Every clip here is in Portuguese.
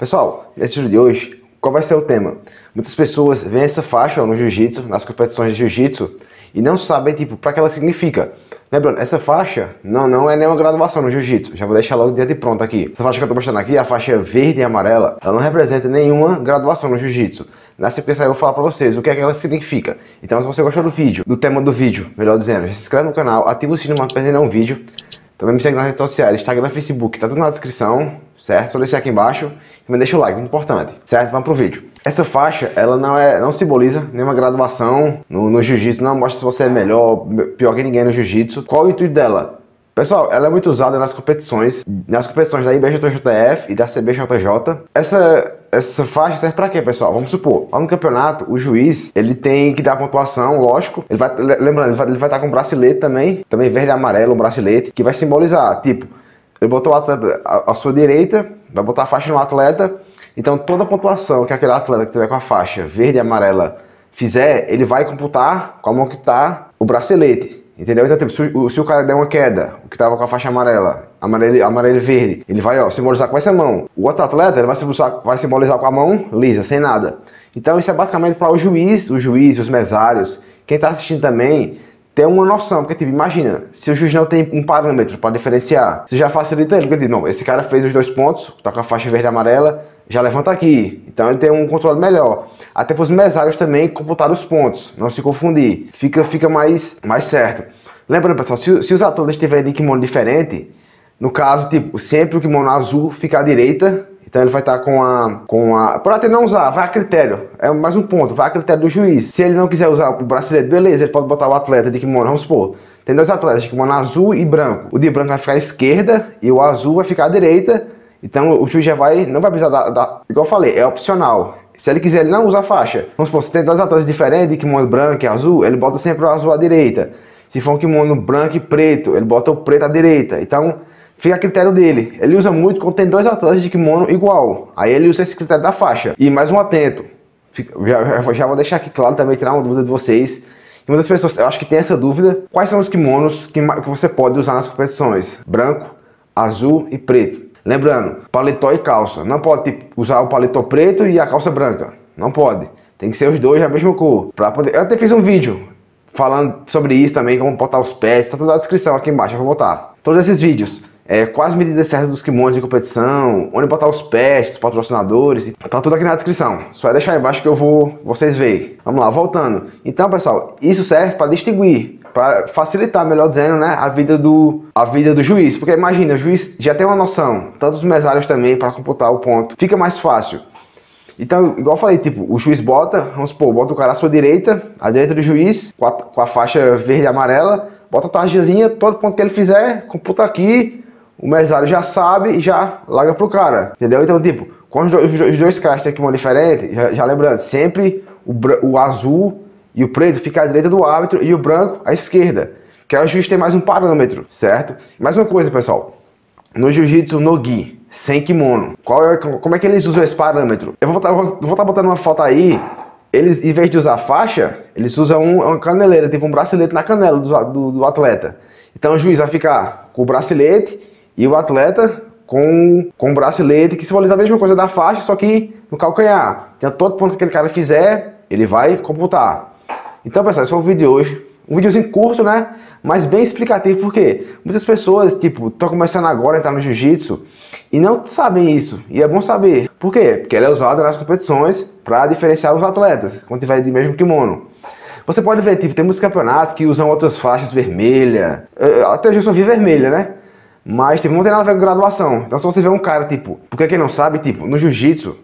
Pessoal, nesse vídeo de hoje, qual vai ser o tema? Muitas pessoas veem essa faixa no jiu-jitsu, nas competições de jiu-jitsu, e não sabem, tipo, para que ela significa. Lembrando, essa faixa não, não é nenhuma graduação no jiu-jitsu. Já vou deixar logo de pronto aqui. Essa faixa que eu tô mostrando aqui, a faixa verde e amarela, ela não representa nenhuma graduação no jiu-jitsu. Na sequência eu vou falar pra vocês o que é que ela significa. Então se você gostou do vídeo, do tema do vídeo, melhor dizendo, se inscreve no canal, ativa o sininho para não perder nenhum vídeo. Também me segue nas redes sociais, Instagram, Facebook, tá tudo na descrição, certo? Só descer aqui embaixo e me deixa o like, importante, certo? Vamos pro vídeo. Essa faixa, ela não é, não simboliza nenhuma graduação no, no jiu-jitsu, não mostra se você é melhor, pior que ninguém no jiu-jitsu. Qual o intuito dela? Pessoal, ela é muito usada nas competições, nas competições da IBJJF e da CBJJ. Essa essa faixa serve para quê, pessoal? Vamos supor, lá no campeonato, o juiz, ele tem que dar pontuação, lógico. Ele vai, lembrando, ele vai, ele vai estar com um bracelete também, também verde e amarelo, um bracelete, que vai simbolizar, tipo, ele botou o atleta à, sua direita, vai botar a faixa no atleta, então toda a pontuação que aquele atleta que tiver com a faixa verde e amarela fizer, ele vai computar com a mão que está o bracelete. Entendeu? Então, tipo, se, se, o cara der uma queda, o que tava com a faixa amarela, amarelo, amarelo e verde, ele vai, ó, simbolizar com essa mão. O outro atleta, ele vai simbolizar, vai simbolizar com a mão lisa, sem nada. Então, isso é basicamente para o juiz, o juiz, os mesários, quem está assistindo também, ter uma noção, porque, tipo, imagina, se o juiz não tem um parâmetro para diferenciar, você já facilita ele, porque, não, esse cara fez os dois pontos, tá com a faixa verde e amarela, já levanta aqui. Então ele tem um controle melhor. Até para os mesários também computar os pontos, não se confundir. Fica, fica mais, mais certo. Lembrando, pessoal, se, se os atletas tiverem de kimono diferente, no caso, tipo, sempre o kimono azul fica à direita, então ele vai estar com a. com a. Por até não usar, vai a critério. É mais um ponto, vai a critério do juiz. Se ele não quiser usar o bracelete, beleza, ele pode botar o atleta de kimono, vamos supor. Tem dois atletas de kimono azul e branco. O de branco vai ficar à esquerda e o azul vai ficar à direita. Então o juiz já vai, não vai precisar dar, dar, igual eu falei, é opcional. Se ele quiser, ele não usa faixa. Vamos supor, se tem dois atletas diferentes, de kimono branco e azul, ele bota sempre o azul à direita. Se for um kimono branco e preto, ele bota o preto à direita. Então, fica a critério dele. Ele usa muito quando tem dois atletas de kimono igual. Aí ele usa esse critério da faixa. E mais um atento. Já, já vou deixar aqui claro também, tirar uma dúvida de vocês. E muitas pessoas, eu acho que tem essa dúvida. Quais são os kimonos que, que você pode usar nas competições? Branco, azul e preto. Lembrando, paletó e calça. Não pode tipo, usar o paletó preto e a calça branca. Não pode. Tem que ser os dois da mesma cor. Pra poder... Eu até fiz um vídeo falando sobre isso também, como botar os pés. Tá tudo na descrição aqui embaixo, eu vou botar. Todos esses vídeos. É, quais medidas certas dos kimonos de competição, onde botar os pés, os patrocinadores, tá tudo aqui na descrição. Só é deixar aí embaixo que eu vou, vocês verem. Vamos lá, voltando. Então, pessoal, isso serve para distinguir para facilitar, melhor dizendo, né, a vida do a vida do juiz, porque imagina, o juiz já tem uma noção, tanto os mesários também para computar o ponto. Fica mais fácil. Então, igual eu falei, tipo, o juiz bota, vamos supor, bota o cara à sua direita, à direita do juiz, com a, com a faixa verde e amarela, bota a tarjazinha, todo ponto que ele fizer, computa aqui, o mesário já sabe e já larga pro cara, entendeu? Então, tipo, quando os dois, os dois caras têm uma diferente, já, já lembrando, sempre o, o azul e o preto fica à direita do árbitro e o branco à esquerda. Que é o juiz ter mais um parâmetro, certo? Mais uma coisa, pessoal. No jiu-jitsu no gi, sem kimono, qual é, como é que eles usam esse parâmetro? Eu vou estar tá botando uma foto aí. Eles, em vez de usar faixa, eles usam um, uma caneleira, tipo um bracelete na canela do, do, do atleta. Então o juiz vai ficar com o bracelete e o atleta com, com o bracelete, que simboliza a mesma coisa da faixa, só que no calcanhar. Então todo ponto que aquele cara fizer, ele vai computar. Então, pessoal, esse foi o vídeo de hoje. Um videozinho curto, né? Mas bem explicativo, porque muitas pessoas, tipo, estão começando agora a entrar no jiu-jitsu e não sabem isso. E é bom saber. Por quê? Porque ela é usada nas competições para diferenciar os atletas, quando tiver de mesmo kimono. Você pode ver, tipo, tem muitos campeonatos que usam outras faixas vermelha. Até hoje eu só vi vermelha, né? Mas, tipo, não tem nada a ver com graduação. Então, se você vê um cara, tipo, porque quem não sabe, tipo, no jiu-jitsu,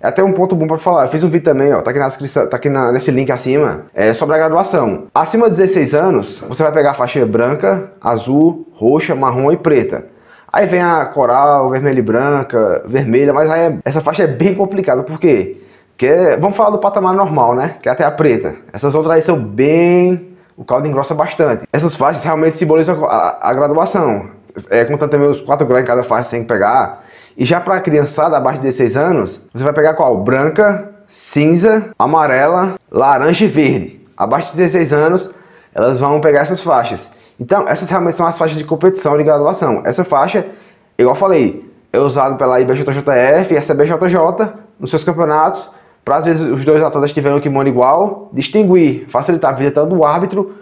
é até um ponto bom para falar. Eu fiz um vídeo também, ó, tá aqui na descrição, tá aqui na, nesse link acima, é sobre a graduação. Acima de 16 anos, você vai pegar a faixa branca, azul, roxa, marrom e preta. Aí vem a coral, vermelha e branca, vermelha, mas aí é, essa faixa é bem complicada, por quê? Porque vamos falar do patamar normal, né? Que é até a preta. Essas outras aí são bem. O caldo engrossa bastante. Essas faixas realmente simbolizam a, a graduação. É, contando também os 4 graus em cada faixa sem pegar. E já para a criançada abaixo de 16 anos, você vai pegar qual? Branca, cinza, amarela, laranja e verde. Abaixo de 16 anos, elas vão pegar essas faixas. Então, essas realmente são as faixas de competição de graduação. Essa faixa, igual eu falei, é usado pela IBJJF e SBJJ nos seus campeonatos, para às vezes os dois atletas tiverem um kimono igual, distinguir, facilitar a vida tanto do árbitro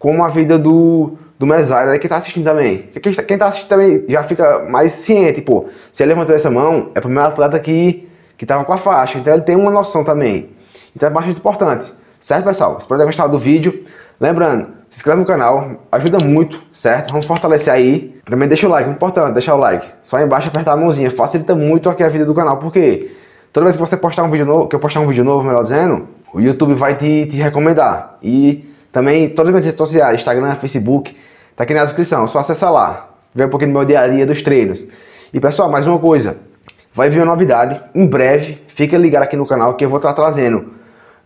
como a vida do, do mesário que está assistindo também. Quem está assistindo também já fica mais ciente, pô, se ele levantou essa mão, é pro meu atleta que estava com a faixa, então ele tem uma noção também. Então é bastante importante. Certo, pessoal? Espero ter gostado do vídeo. Lembrando, se inscreve no canal, ajuda muito, certo? Vamos fortalecer aí. Também deixa o like, importante, deixar o like. Só aí embaixo apertar a mãozinha, facilita muito aqui a vida do canal, porque toda vez que você postar um vídeo novo, que eu postar um vídeo novo, melhor dizendo, o YouTube vai te, te recomendar. E também todas as minhas redes sociais, Instagram, Facebook, tá aqui na descrição, só acessa lá. Ver um pouquinho do meu dia a dia dos treinos. E pessoal, mais uma coisa, vai vir uma novidade em breve. Fica ligado aqui no canal que eu vou estar trazendo.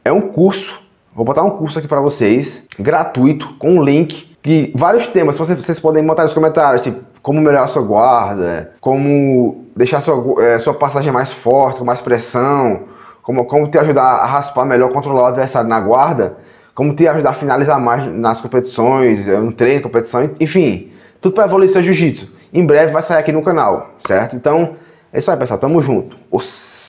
É um curso, vou botar um curso aqui para vocês, gratuito, com um link, que vários temas, vocês, vocês podem botar nos comentários, tipo, como melhorar sua guarda, como deixar sua, é, sua passagem mais forte, com mais pressão, como, como te ajudar a raspar melhor, controlar o adversário na guarda, como te ajudar a finalizar mais nas competições, no treino, competição, enfim, tudo para evoluir seu jiu-jitsu. Em breve vai sair aqui no canal, certo? Então, é isso aí, pessoal. Tamo junto. Os